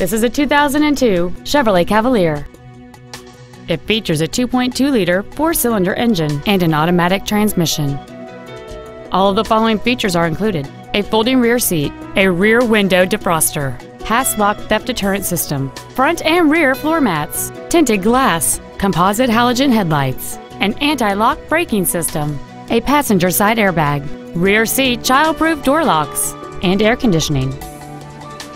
This is a 2002 Chevrolet Cavalier. It features a 2.2-liter four-cylinder engine and an automatic transmission. All of the following features are included. A folding rear seat, a rear window defroster, Pass-Lock theft deterrent system, front and rear floor mats, tinted glass, composite halogen headlights, an anti-lock braking system, a passenger side airbag, rear seat child-proof door locks, and air conditioning.